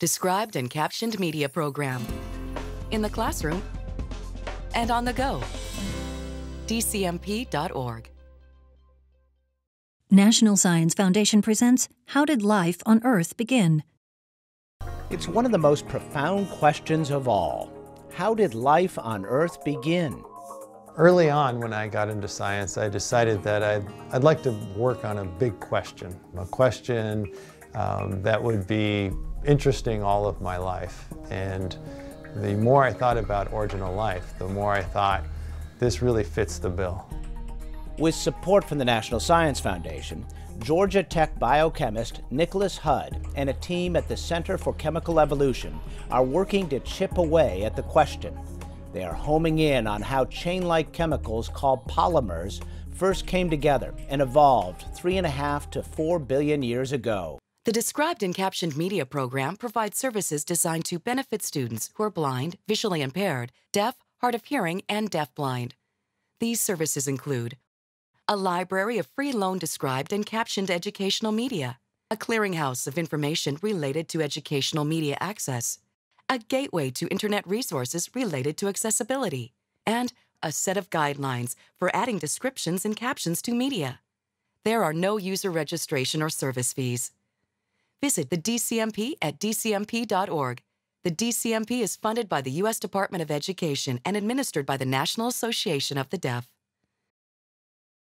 described and captioned media program. In the classroom and on the go. DCMP.org. National Science Foundation presents How Did Life on Earth Begin? It's one of the most profound questions of all. How did life on Earth begin? Early on, when I got into science, I decided that I'd, I'd like to work on a big question, a question um, that would be interesting all of my life. And the more I thought about original life, the more I thought this really fits the bill. With support from the National Science Foundation, Georgia Tech biochemist Nicholas Hud and a team at the Center for Chemical Evolution are working to chip away at the question. They are homing in on how chain like chemicals called polymers first came together and evolved three and a half to four billion years ago. The Described and Captioned Media program provides services designed to benefit students who are blind, visually impaired, deaf, hard of hearing, and deafblind. These services include a library of free loan described and captioned educational media, a clearinghouse of information related to educational media access, a gateway to internet resources related to accessibility, and a set of guidelines for adding descriptions and captions to media. There are no user registration or service fees. Visit the DCMP at dcmp.org. The DCMP is funded by the U.S. Department of Education and administered by the National Association of the Deaf.